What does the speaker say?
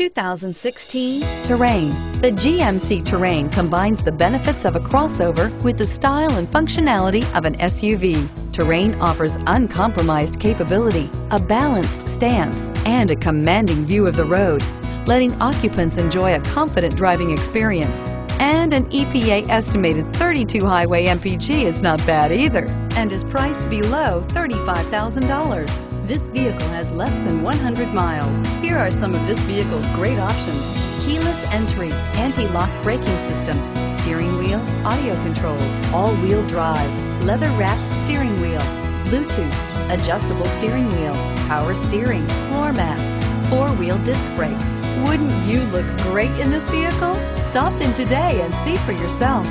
2016 Terrain. The GMC Terrain combines the benefits of a crossover with the style and functionality of an SUV. Terrain offers uncompromised capability, a balanced stance, and a commanding view of the road, letting occupants enjoy a confident driving experience. And an EPA estimated 32 highway MPG is not bad either, and is priced below $35,000. This vehicle has less than 100 miles. Here are some of this vehicle's great options. Keyless entry, anti-lock braking system, steering wheel, audio controls, all-wheel drive, leather-wrapped steering wheel, Bluetooth, adjustable steering wheel, power steering, floor mats, four-wheel disc brakes. Wouldn't you look great in this vehicle? Stop in today and see for yourself.